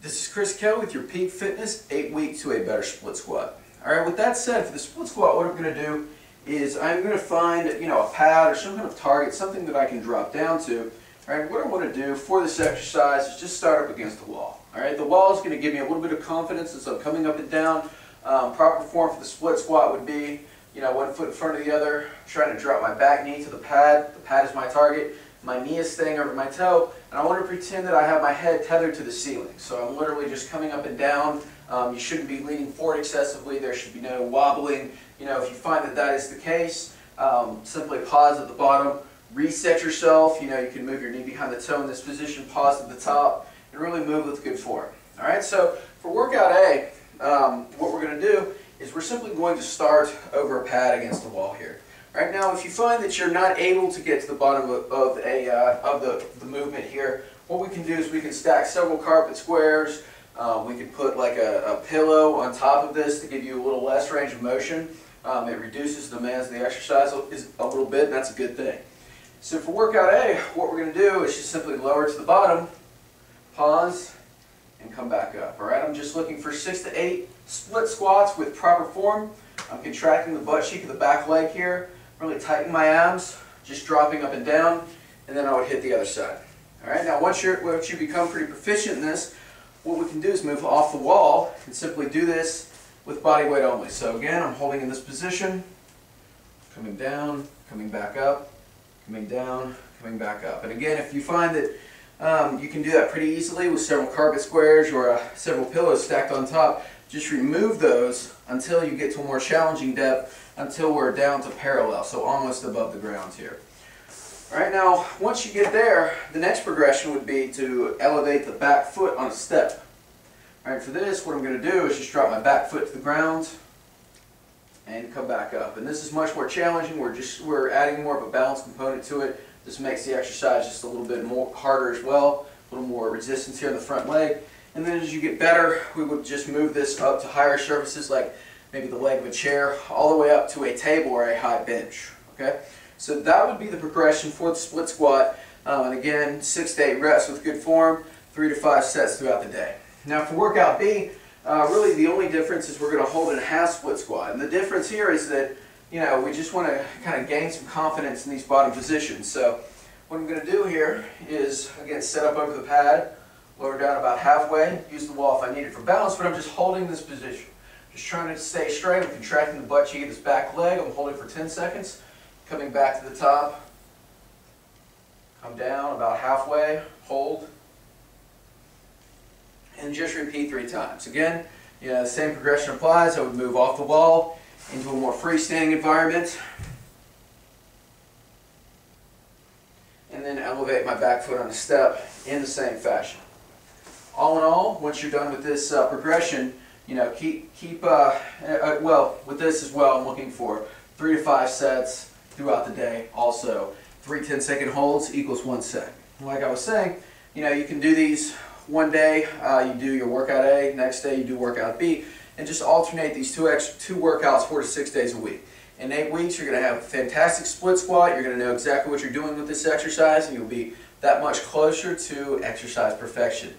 This is Chris Kelly with your Peak Fitness 8 Week to a Better Split Squat. Alright, with that said, for the split squat, what I'm going to do is I'm going to find, you know, a pad or some kind of target, something that I can drop down to. Alright, what I want to do for this exercise is just start up against the wall. Alright, the wall is going to give me a little bit of confidence as I'm coming up and down. Um, proper form for the split squat would be, you know, one foot in front of the other, trying to drop my back knee to the pad. The pad is my target. My knee is staying over my toe, and I want to pretend that I have my head tethered to the ceiling. So I'm literally just coming up and down. Um, you shouldn't be leaning forward excessively. There should be no wobbling. You know, if you find that that is the case, um, simply pause at the bottom, reset yourself. You know, you can move your knee behind the toe in this position, pause at the top, and really move with good form. All right, so for workout A, um, what we're going to do is we're simply going to start over a pad against the wall here. Right now, if you find that you're not able to get to the bottom of, of a uh, of the, the movement here, what we can do is we can stack several carpet squares. Um, we can put like a, a, pillow on top of this to give you a little less range of motion. Um, it reduces the demands of the exercise a little bit, and that's a good thing. So for workout A, what we're going to do is just simply lower to the bottom, pause, and come back up. All right, I'm just looking for six to eight split squats with proper form. I'm contracting the butt cheek of the back leg here really tighten my abs, just dropping up and down, and then I would hit the other side. All right, now once, you're, once you become pretty proficient in this, what we can do is move off the wall and simply do this with body weight only. So again, I'm holding in this position, coming down, coming back up, coming down, coming back up. And again, if you find that um, you can do that pretty easily with several carpet squares or uh, several pillows stacked on top, just remove those until you get to a more challenging depth until we're down to parallel, so almost above the ground here. All right, now once you get there, the next progression would be to elevate the back foot on a step. All right, for this, what I'm going to do is just drop my back foot to the ground and come back up. And this is much more challenging. We're just we're adding more of a balance component to it. This makes the exercise just a little bit more harder as well, a little more resistance here in the front leg. And then as you get better, we would just move this up to higher surfaces like maybe the leg of a chair, all the way up to a table or a high bench. Okay, So that would be the progression for the split squat. Um, and again, six to eight reps with good form, three to five sets throughout the day. Now for workout B, uh, really the only difference is we're going to hold in a half split squat. And the difference here is that, you know, we just want to kind of gain some confidence in these bottom positions. So what I'm going to do here is, again, set up over the pad, lower down about halfway, use the wall if I need it for balance, but I'm just holding this position. Just trying to stay straight. I'm contracting the butt cheek of this back leg. I'm holding for 10 seconds. Coming back to the top. Come down about halfway. Hold. And just repeat three times. Again, you know, the same progression applies. I would move off the wall into a more freestanding environment. And then elevate my back foot on a step in the same fashion. All in all, once you're done with this uh, progression, you know, keep, keep uh, uh, well, with this as well, I'm looking for three to five sets throughout the day. Also, three 10 second holds equals one set. Like I was saying, you know, you can do these one day, uh, you do your workout A, next day you do workout B, and just alternate these two, two workouts four to six days a week. In eight weeks, you're going to have a fantastic split squat. You're going to know exactly what you're doing with this exercise, and you'll be that much closer to exercise perfection.